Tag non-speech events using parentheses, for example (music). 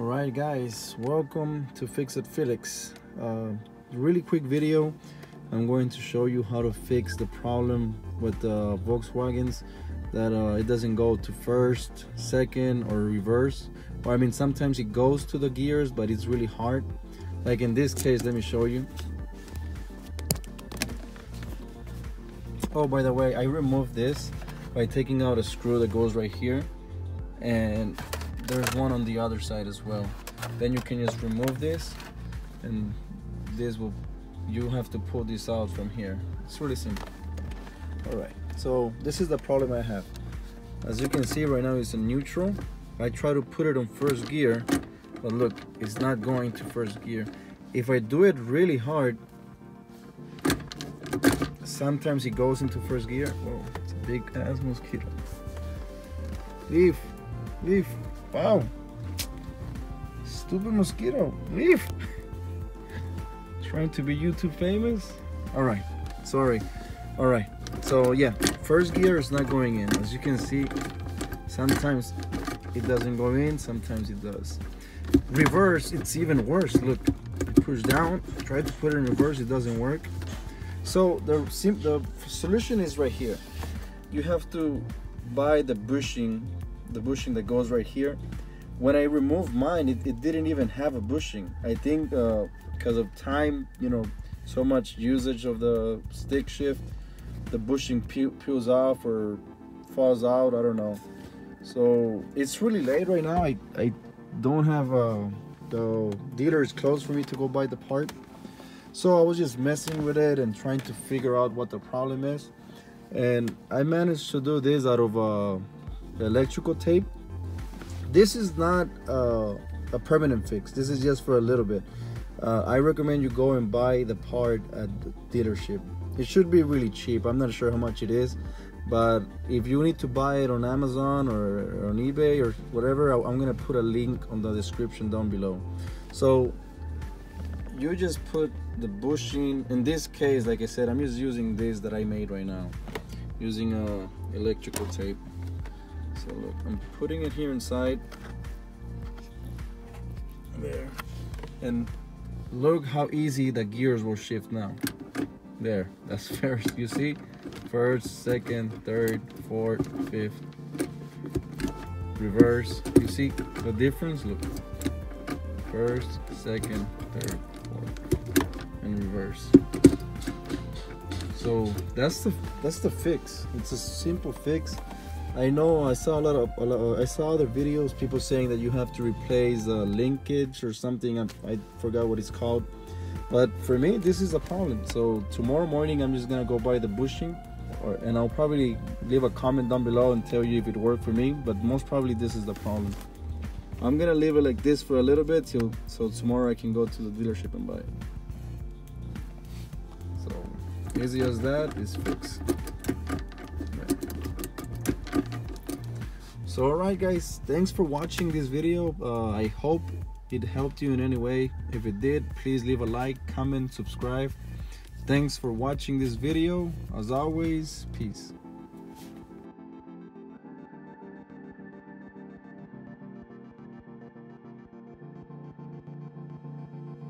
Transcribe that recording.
all right guys welcome to fix it felix. Uh, really quick video. I'm going to show you how to fix the problem with the volkswagens that uh, it doesn't go to first second or reverse. Or i mean sometimes it goes to the gears but it's really hard. Like in this case let me show you. Oh by the way i removed this by taking out a screw that goes right here. And there's one on the other side as well. Then you can just remove this and this will you have to pull this out from here. It's really simple. All right so this is the problem I have. As you can see right now it's in neutral. I try to put it on first gear but look it's not going to first gear. If I do it really hard sometimes it goes into first gear. Whoa it's a big ass mosquito. Leave leave Wow. Stupid mosquito. Leave. Trying to be YouTube famous? Alright. Sorry. Alright. So yeah, first gear is not going in. As you can see, sometimes it doesn't go in, sometimes it does. Reverse, it's even worse. Look, push down, try to put it in reverse, it doesn't work. So the, the solution is right here. You have to buy the bushing the bushing that goes right here. When I removed mine it, it didn't even have a bushing. I think uh, because of time you know so much usage of the stick shift the bushing peels off or falls out I don't know. So it's really late right now. I, I don't have uh, the dealer is closed for me to go buy the part. So I was just messing with it and trying to figure out what the problem is. And I managed to do this out of uh, electrical tape. This is not uh, a permanent fix. This is just for a little bit. Uh, I recommend you go and buy the part at the dealership. It should be really cheap. I'm not sure how much it is but if you need to buy it on Amazon or, on eBay or whatever I'm gonna put a link on the description down below. So you just put the bushing. In this case like I said I'm just using this that I made right now using a uh, electrical tape so look, I'm putting it here inside. There. And look how easy the gears will shift now. There, that's (laughs) first, you see? First, second, third, fourth, fifth. Reverse, you see the difference? Look. First, second, third, fourth, and reverse. So that's the that's the fix. It's a simple fix. I know I saw a lot of, a lot I saw other videos people saying that you have to replace a linkage or something I, I forgot what it's called. But for me this is a problem. So tomorrow morning I'm just gonna go buy the bushing or, and I'll probably leave a comment down below and tell you if it worked for me but most probably this is the problem. I'm gonna leave it like this for a little bit till so tomorrow I can go to the dealership and buy it. So easy as that is fixed so all right guys thanks for watching this video. Uh, i hope it helped you in any way. If it did please leave a like comment subscribe. Thanks for watching this video. As always peace